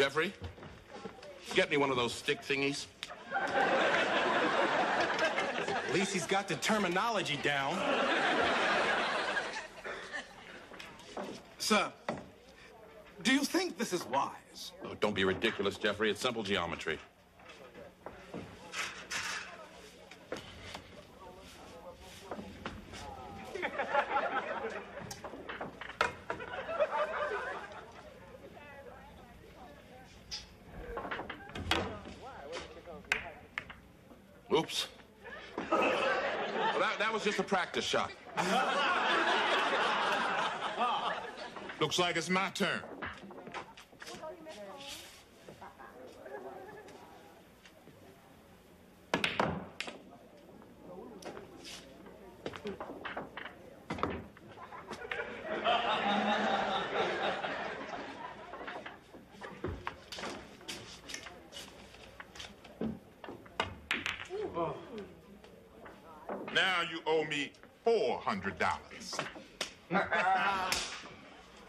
Jeffrey, get me one of those stick thingies. At least he's got the terminology down. Sir, do you think this is wise? Oh, don't be ridiculous, Jeffrey. It's simple geometry. Oops. Well, that, that was just a practice shot. Looks like it's my turn. Now you owe me $400.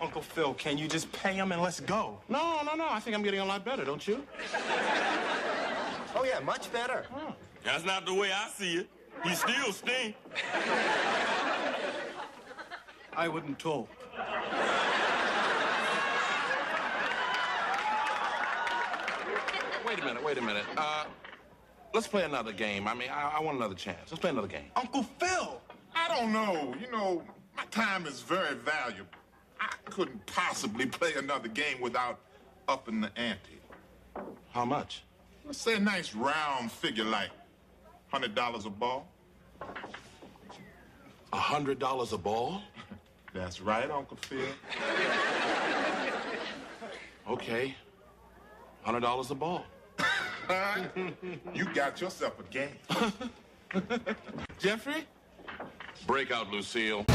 Uncle Phil, can you just pay him and let's go? No, no, no. I think I'm getting a lot better, don't you? Oh, yeah, much better. That's not the way I see it. He still stink. I wouldn't talk. Wait a minute, wait a minute. Uh, let's play another game. I mean, I, I want another chance. Let's play another game. Uncle Phil! I don't know. You know, my time is very valuable. I couldn't possibly play another game without upping the ante. How much? Let's say a nice round figure like $100 a ball. A hundred dollars a ball? That's right, Uncle Phil. Okay. Hundred dollars a ball. You got yourself a game. Jeffrey? Break out, Lucille.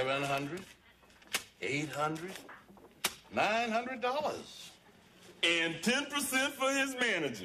Seven hundred, eight hundred, nine hundred dollars, And 10% for his manager.